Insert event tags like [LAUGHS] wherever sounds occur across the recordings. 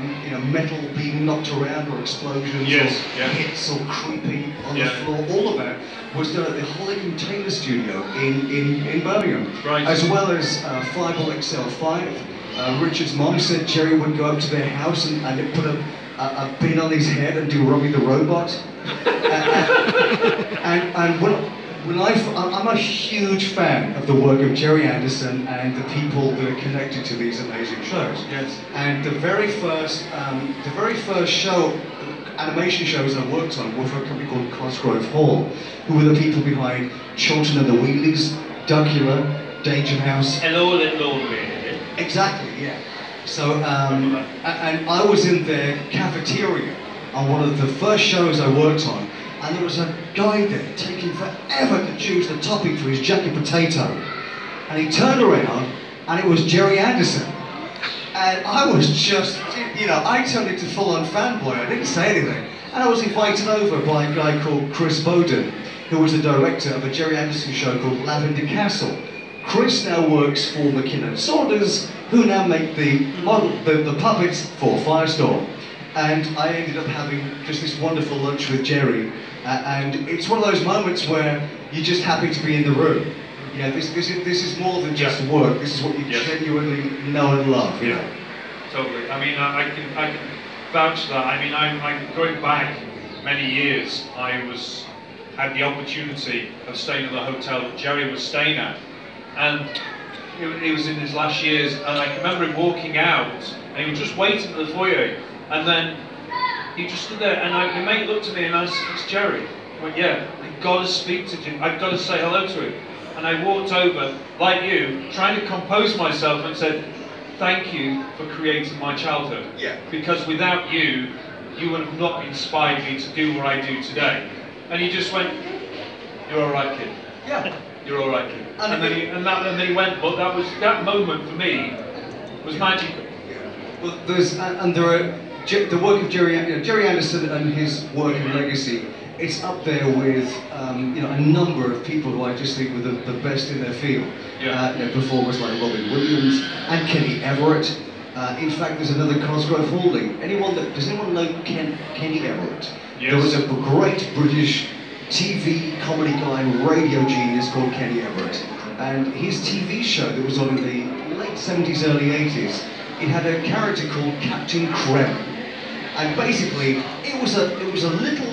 um, you know, metal being knocked around or explosions Yes, or yeah. hits or creeping on Yeah. the floor. All of that was done at the Holly Container Studio in, in, in Birmingham. Right. As well as uh, Fireball XL5. Uh, Richard's mom said Gerry would go up to their house and, and put a, a, a bin on his head and do Robbie the Robot. [LAUGHS] and, and when, when I, I'm a huge fan of the work of Gerry Anderson and the people that are connected to these amazing shows. Yes. And the very first, um, the very first show, animation shows I worked on were for a company called Cosgrove Hall, who were the people behind Chorlton and the Wheelies, Duckula, Danger Mouse, Hello, little old lady. Exactly, yeah. So, um, and I was in their cafeteria on one of the first shows I worked on, and there was a guy there taking forever to choose the topping for his jacket potato. And he turned around, and it was Gerry Anderson. And I was just, you know, I turned into full-on fanboy. I didn't say anything. And I was invited over by a guy called Chris Bowden, who was the director of a Gerry Anderson show called Lavender Castle. Chris now works for Mackinnon Saunders, who now make the model, the, the puppets for Firestorm. And I ended up having just this wonderful lunch with Gerry. Uh, and it's one of those moments where you're just happy to be in the room. You know, this, this, is, this is more than just Yeah. work. This is what you Yes. genuinely know and love. You know? Totally. I mean, I, I can I can vouch for that. I mean, I'm, I'm going back many years. I was had the opportunity of staying at the hotel that Gerry was staying at, and it, it was in his last years. And I can remember him walking out, and he was just waiting at the foyer, and then he just stood there, and I, my mate looked at me, and I said, "It's Gerry." I went, "Yeah, I've got to speak to him. I've got to say hello to him." And I walked over, like you, trying to compose myself, and said, "Thank you for creating my childhood." Yeah. Because without you, you would have not inspired me to do what I do today. And he just went, "You're all right, kid. Yeah. You're all right, kid." And And, then he and, that, and then he went. But that was that moment for me was magical. Well, there's and and there are the work of Gerry, you know, Gerry Anderson and his work and legacy. It's up there with um, you know a number of people who I just think were the, the best in their field. Yeah. Uh, you know, performers like Robin Williams and Kenny Everett. Uh, in fact, there's another Cosgrove Halding. Anyone that does anyone know Ken, Kenny Everett? There was a great British TV comedy guy and radio genius called Kenny Everett. And his TV show that was on in the late 70s, early 80s, it had a character called Captain Kremmen. And basically, it was a, it was a little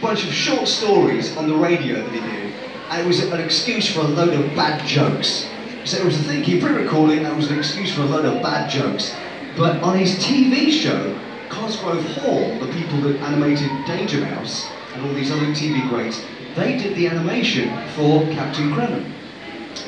bunch of short stories on the radio that he did. And it was an excuse for a load of bad jokes. So it was a thing, he pre-recorded and it was an excuse for a load of bad jokes. But on his TV show, Cosgrove Hall, the people that animated Danger Mouse and all these other TV greats, they did the animation for Captain Kremmen.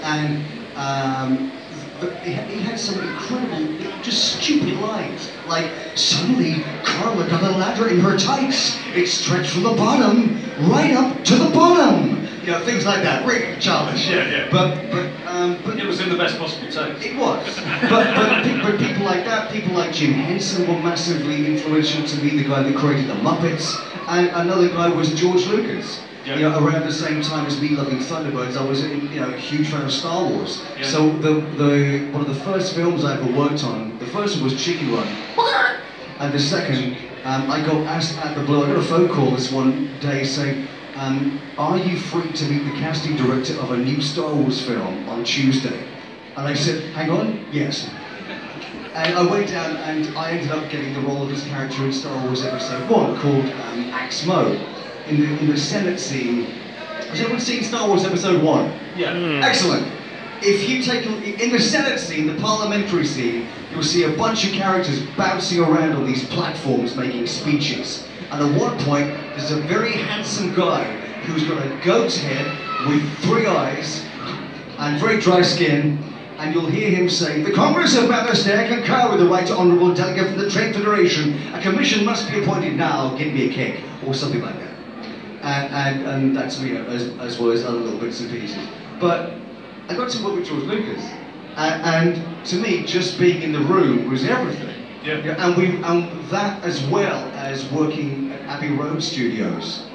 And um, th- he had- he had some incredible, just stupid lines, like, suddenly Carla got a ladder in her tights. It stretched from the bottom right up to the bottom. You know, things like that, really childish. Yeah, yeah. But, but, um, but It was in the best possible taste. it was. But, but, but people like that, people like Jim Henson were massively influential to me, the guy that created the Muppets. And another guy was George Lucas. Yeah. You know, around the same time as me loving Thunderbirds, I was you know, a huge fan of Star Wars. Yeah. So the, the, one of the first films I ever worked on, the first one was Chicken Run. And the second, um, I got asked at the Blue, I got a phone call this one day saying, um, are you free to meet the casting director of a new Star Wars film on Tuesday? And I said, hang on, yes. And I went down and I ended up getting the role of this character in Star Wars Episode 1 called um, Aks Moe. In the, in the Senate scene, has anyone seen Star Wars Episode 1? Yeah. Hmm. Excellent. If you take a, in the Senate scene, the parliamentary scene, you'll see a bunch of characters bouncing around on these platforms making speeches. And at one point, there's a very handsome guy who's got a goat's head with three eyes and very dry skin. And you'll hear him say, The Congress of Malastare concur with the right honourable delegate from the Trade Federation. A commission must be appointed now. Give me a cake. Or something like that and, and, and that's me as, as well as other little bits and pieces. But I got to work with George Lucas, and, and to me, just being in the room was everything. Yeah. and we and that as well as working at Abbey Road Studios.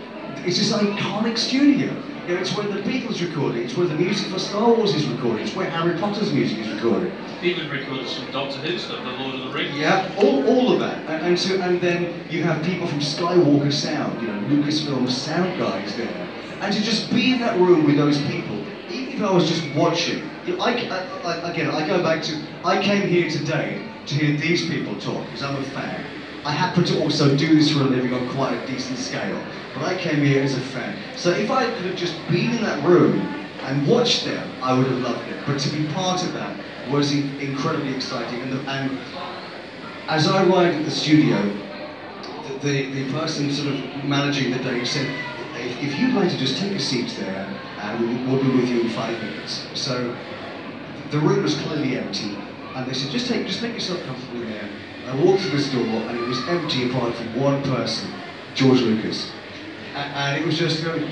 It's this iconic studio. You know, it's where the Beatles recorded. It's where the music for Star Wars is recorded. It's where Harry Potter's music is recorded. Even recorded some Doctor Who stuff, The Lord of the Rings. Yeah, all, all of that. And, and so and then you have people from Skywalker Sound, you know, Lucasfilm sound guys there, and to just be in that room with those people, even if I was just watching, you know, I, I, I- again I go back to I came here today to hear these people talk because I'm a fan. I happen to also do this for a living on quite a decent scale, but I came here as a fan. So if I could have just been in that room and watched them, I would have loved it. But to be part of that was in- incredibly exciting. And, the, and as I arrived at the studio, the, the, the person sort of managing the day said, if, if you'd like to just take a seat there, and we'll, we'll be with you in five minutes. So the room was clearly empty, and they said, just take, just make yourself comfortable there. I walked to this door, and it was empty apart from one person, George Lucas. A- And, it was just going,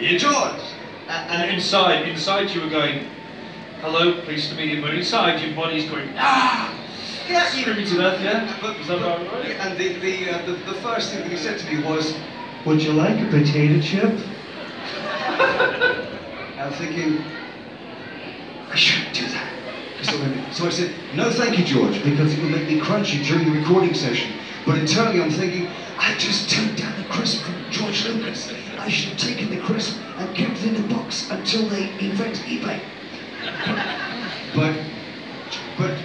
you George! And And, inside, inside you were going, hello, pleased to meet you, but inside your body's going, ah! yeah, you Screaming to death, yeah? But, Is that about right? And the, the, uh, the, the first thing that he said to me was, Would you like a potato chip? [LAUGHS] I'm thinking, I shouldn't do that. So, so I said, No, thank you, George, because it will make me crunchy during the recording session. But internally, I'm thinking, I just turned down the crisp from George Lucas. I should have taken the crisp and kept it in the box until they invent eBay. [LAUGHS] But but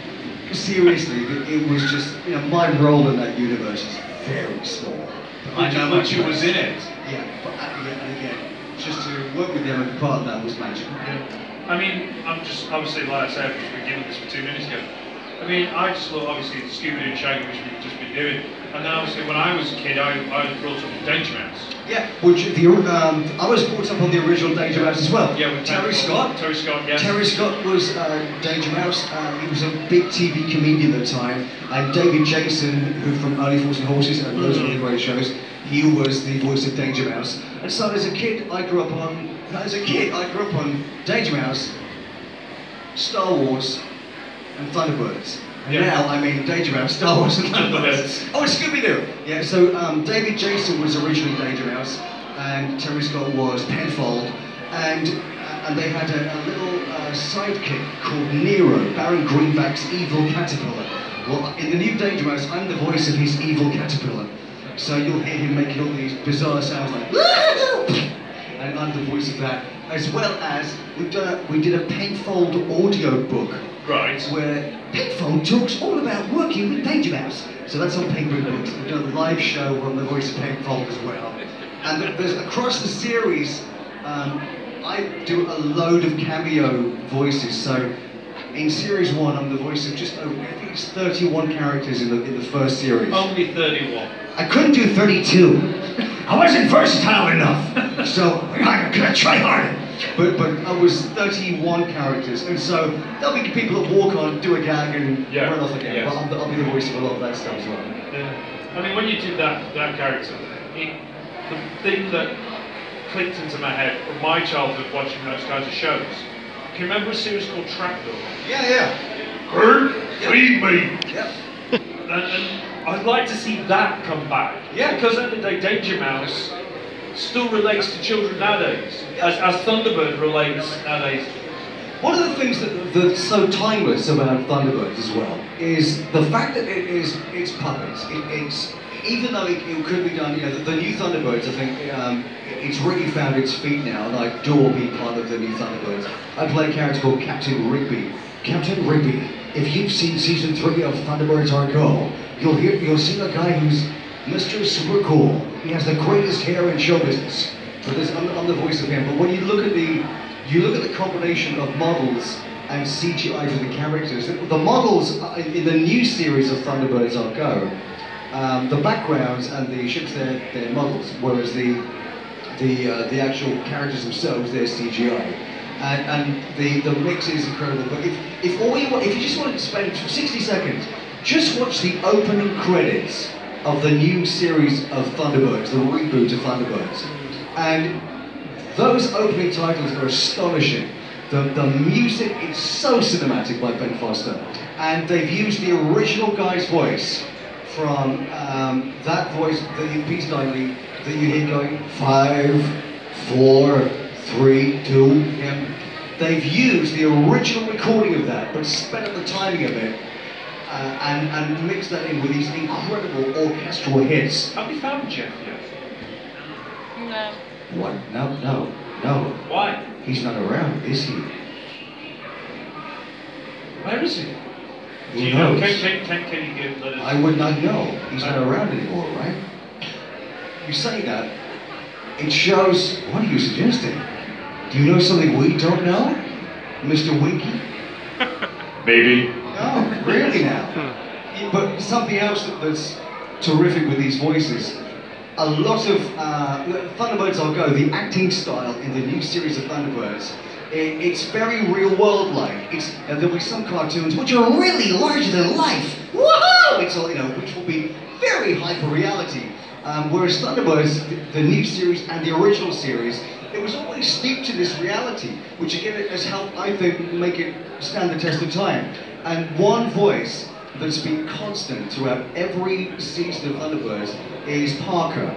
seriously, it, it was just you know my role in that universe is very small. But you, much you was in it. Yeah, but uh, yeah, again, just to work with them and be part of that was magic. I mean, I'm just obviously, like I said, we've been given this for two minutes ago. I mean, I just look obviously the Scooby Doo and Shaggy, which we've just been doing, and then obviously when I was a kid, I, I was brought up with Danger Mouse. Yeah, which the um, I was brought up on the original Danger Mouse as well. Yeah, with Terry Scott. Terry Scott, yes. Terry Scott was uh, Danger Mouse. Uh, he was a big TV comedian at the time. And David Jason, who from Only Fools and Horses and loads of other great shows, he was the voice of Danger Mouse. And so as a kid, I grew up on. As a kid, I grew up on Danger Mouse, Star Wars, and Thunderbirds. Yeah. now I mean Danger Mouse, Star Wars, and Thunderbirds. oh, and Scooby Doo. Yeah. So um, David Jason was originally Danger Mouse, and Terry Scott was Penfold, and uh, and they had a, a little uh, sidekick called Nero, Baron Greenback's evil caterpillar. Well, in the new Danger Mouse, I'm the voice of his evil caterpillar. So you'll hear him making all these bizarre sounds like, and I'm the voice of that, as well as we've done a, we did a Penfold audio book Right. where Penfold talks all about working with Danger Mouse. So that's on Penguin Books. We've done a live show on the voice of Penfold as well. And there's across the series, um, I do a load of cameo voices. So in series one, I'm the voice of just over, I think it's 31 characters in the in the first series. Only 31. I couldn't do 32. I wasn't versatile enough. So I gotta try harder. But but I was 31 characters, and so there'll be people that walk on, do a gag, and Yeah, run off again. yes. But I'll, I'll be the voice of a lot of that stuff as well. Yeah. I mean, when you did that that character, it, the thing that clicked into my head from my childhood watching those kinds of shows. Can you remember a series called Trapdoor? Yeah, yeah. Berk, feed me. Yep. And, and I'd like to see that come back. Yeah. Because at the the day, Danger Mouse still relates to children nowadays, as, as Thunderbird relates nowadays. One of the things that, that's so timeless about Thunderbirds as well is the fact that it is it's puppets. It, it's even though it, it could be done, you know, the, the new Thunderbirds. I think um, it's really found its feet now, and I adore being part of the new Thunderbirds. I play a character called Captain Rigby. Captain Rigby. If you've seen season three of Thunderbirds Are Go, you'll hear you'll see a guy who's Mr. Super Cool. He has the greatest hair in show business. So this, I'm, I'm the voice of him. But when you look at the you look at the combination of models and CGI for the characters. The models in the new series of Thunderbirds Are Go, um, the backgrounds and the ships they're, they're models, whereas the the uh, the actual characters themselves they're CGI. And, and the, the mix is incredible. But if, if all you want, if you just want to spend 60 seconds, just watch the opening credits of the new series of Thunderbirds, the reboot of Thunderbirds. And those opening titles are astonishing. The, the music is so cinematic by Ben Foster. And they've used the original guy's voice from um, that voice that you Peter Dyneley that you hear going five, four, three, two, him. They've used the original recording of that, but sped up the timing of it uh, and, and mix that in with these incredible orchestral hits. Have we found Jeff yet? No. What? No, no, no. Why? He's not around, is he? Where is he? Who Do you know? knows? Can, can, can, can you give let us? I would not know. He's not around anymore, right? You say that, it shows. What are you suggesting? Do you know something we don't know, Mr. Winky? [LAUGHS] Maybe. Really now. But something else that, that's terrific with these voices. A lot of uh, Thunderbirds Are Go, the acting style in the new series of Thunderbirds, i it's very real world like. It's uh, there'll be some cartoons which are really larger than life. Woohoo! It's all you know, which will be very hyper reality. Um, whereas Thunderbirds, the, the new series and the original series, it was always steeped in this reality, which again has helped, I think, make it stand the test of time. And one voice that's been constant throughout every season of Thunderbirds is Parker.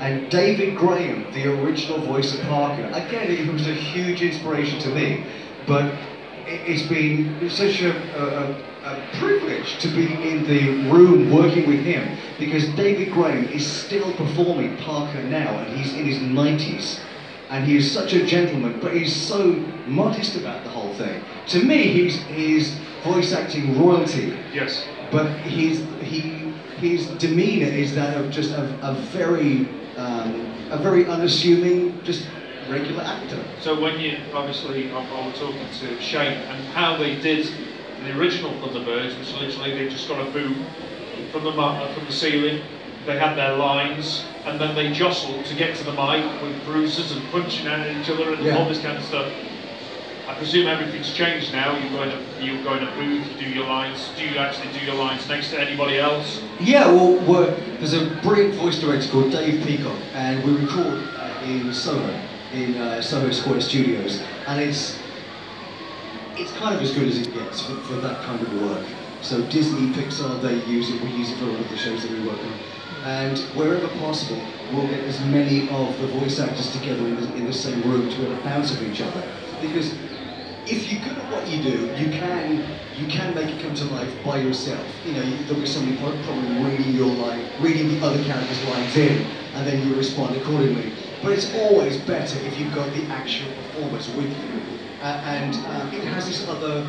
And David Graham, the original voice of Parker, again, he was a huge inspiration to me. But it- it's been such a, a- a privilege to be in the room working with him because David Graham is still performing Parker now and he's in his 90s. And he is such a gentleman, but he's so modest about the whole thing. To me, he's, he's voice acting royalty Yes. but his he his demeanor is that of just a, a very um, a very unassuming just regular actor So when you obviously, I, I was talking to Shane and how they did the original Thunderbirds, which literally they just got a boom from the from the ceiling. They had their lines, and then they jostled to get to the mic with bruises and punching at each other and Yeah. all this kind of stuff. I presume everything's changed now. You go in a you go in a booth, you do your lines. Do you actually do your lines next to anybody else? yeah well we're, there's a brilliant voice director called Dave Peacock and we record uh, in Soho in uh, Soho Square Studios and it's it's kind of as good as it gets for, for that kind of work. So Disney, Pixar, they use it. We use it for a lot of the shows that we work on. And wherever possible, we'll get as many of the voice actors together in the, in the same room to bounce off each other. Because if you're good at what you do, you can you can make it come to life by yourself. You know, there'll be somebody pro- probably reading your line, reading the other character's lines in, and then you respond accordingly. But it's always better if you've got the actual performers with you, uh, and um, it has this other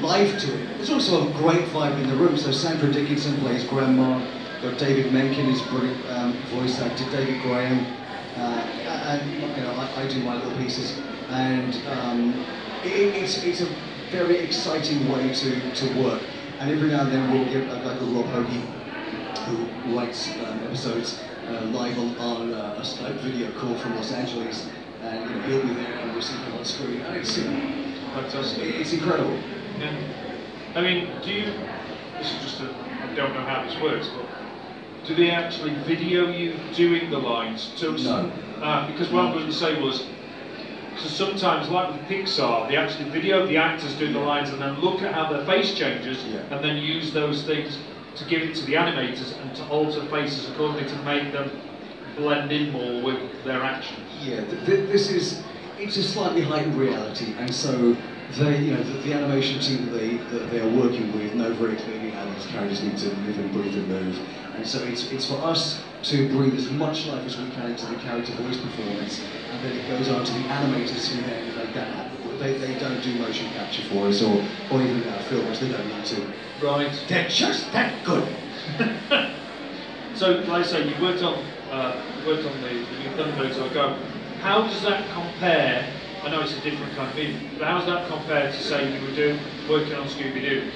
life to it. There's also a great vibe in the room. So Sandra Dickinson plays Grandma. Got David Menkin is brilliant um, voice actor. David Graham, uh, and you know I, I do my little pieces, and um, it, it's it's a very exciting way to, to work. And every now and then we'll get uh, a Rob Hoegee who writes um, episodes uh, live on, on uh, a Skype video call from Los Angeles, and you know, he'll be there and we'll see him on screen. And it's you know, Fantastic. it's incredible. I mean, do you? This is just a. I don't know how this works, but do they actually video you doing the lines? To, No. Ah, because what I'm going to say was, so sometimes, like with Pixar, they actually video the actors doing the lines and then look at how their face changes, Yeah. and then use those things to give it to the animators and to alter faces accordingly to make them blend in more with their action. Yeah, th- th- this is it's a slightly heightened reality, and so they, you know, the, the animation team that they that they are working with know very clearly how these characters need to live and breathe and move, and so it's it's for us to breathe as much life as we can into the character voice performance, and then it goes on to the animators who then like that. They, they don't do motion capture for us or, or even uh, filmers, they don't need to. Right. They're just that good. [LAUGHS] So, like I say, you worked on uh, you worked on the, the new Thunderbirds Are Go. How does that compare? Know it's a different kind of medium, but how does that compare to say you were doing working on Scooby Doo,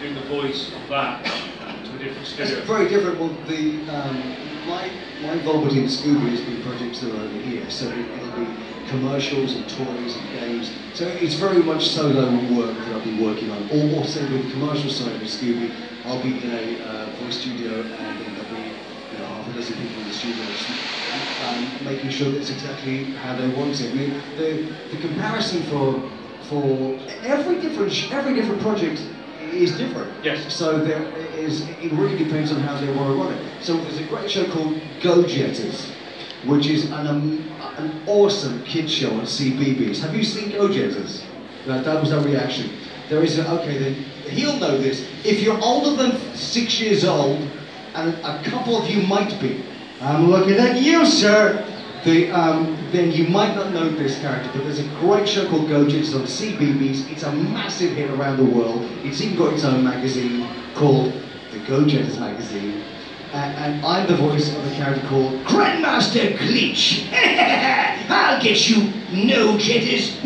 doing the voice of that to a different studio? It's very different. Well, the um, my my involvement in Scooby has been projects that are over here, so it, it'll be commercials and toys and games. So it's very much solo work that I've been working on. Or also with the commercial side of Scooby, I'll be in a uh, voice studio and people in the studio. just, Um, making sure that's exactly how they want it. I mean, the, the comparison for for every different every different project is different. Yes. So there is, it really depends on how they want to run it. So there's a great show called Go Jetters, which is an, um, an awesome kid show on CBeebies. Have you seen Go Jetters? That, that was our reaction. there is a, okay, then he'll know this. If you're older than six years old, and a couple of you might be, I'm looking at you, sir, the, um, then you might not know this character, but there's a great show called Go It's on CBeebies. It's a massive hit around the world. It's even got its own magazine called the Go magazine. Uh, and I'm the voice of a character called Grandmaster Glitch. [LAUGHS] I'll get you, no jetters. [LAUGHS]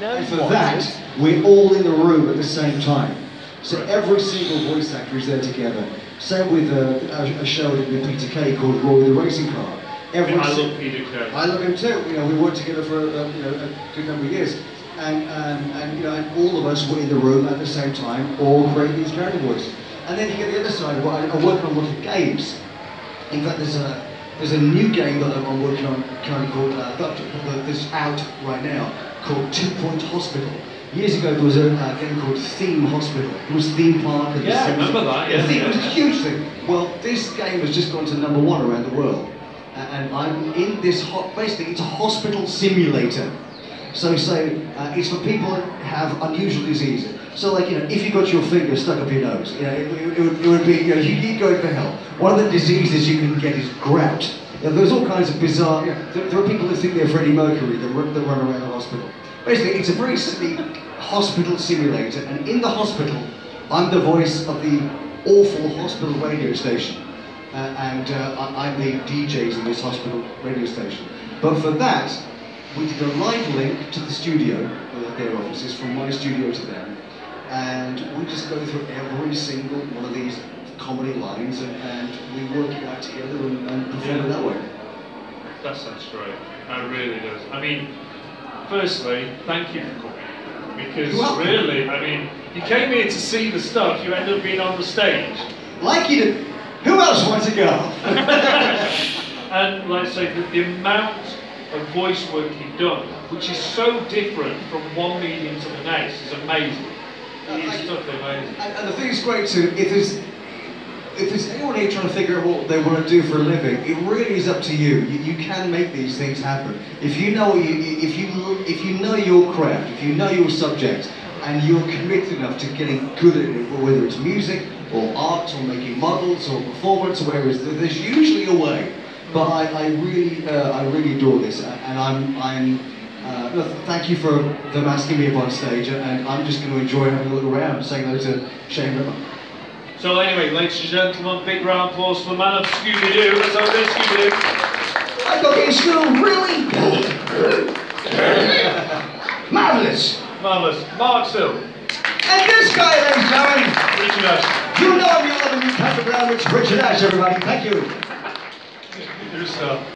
and for that, we're all in the room at the same time. So every single voice actor is there together. Same with uh, a, a show with Peter Kay called Roary the Racing Car. Every I love Peter Kay. I love him too. You know, we worked together for uh, you know a good number of years, and um, and you know, and all of us were in the room at the same time, all creating these character voices. And then you get the other side. Well, I, I work on a lot of games. In fact, there's a there's a new game that I'm I'm working on currently called uh, that- that- that's out right now called Two Point Hospital. Years ago, there was a uh, game called Theme Hospital. It was theme park. and the Yeah, I remember that, yeah. Theme- it was a huge thing. Well, this game has just gone to number one around the world, and I'm in this. Ho- basically, it's a hospital simulator. So, say uh, it's for people that have unusual diseases. So, like you know, if you got your finger stuck up your nose, you know, it, it, it would, it would be you know, you, you'd go for help. One of the diseases you can get is grout. You know, there's all kinds of bizarre. You know, there, there are people that think they're Freddie Mercury that run, that run around the hospital. Basically, it's a very silly hospital simulator, and in the hospital, I'm the voice of the awful hospital radio station. Uh, and uh, I'm the DJs in this hospital radio station. But for that, we did a live link to the studio, uh, their offices, from my studio to them, and we just go through every single one of these comedy lines, and, and we work it out together and, and perform it that way. That sounds great. That really does. I mean, firstly, thank you for coming. Because really, I mean, you came here to see the stuff, you end up being on the stage. Like you do. Who else wants to go? [LAUGHS] and like I say, the, the amount of voice work you've done, which is so different from one medium to the next, is amazing. Uh, it is totally amazing. And, and the thing is great too, if there's if there's anyone here trying to figure out what they want to do for a living, it really is up to you. You, you can make these things happen. If you know you, if you if you know your craft, if you know your subject, and you're committed enough to getting good at it, whether it's music or art or making models or performance or whatever, there's usually a way. But I, I really uh, I really adore this, and I'm I'm. Uh, thank you for them asking me up on stage, and I'm just going to enjoy having a look around, saying hello to Shane Rimmer. So anyway, ladies and gentlemen, big round of applause for the man of Scooby-Doo. Let's have a bit Scooby-Doo. I got in school, really? Marvellous. Marvellous. Marc Silk. And this guy, ladies and gentlemen, Richard Ash. you know him, you love him, you Patrick Brown, it's Richard Ash, everybody. Thank you. You're a star.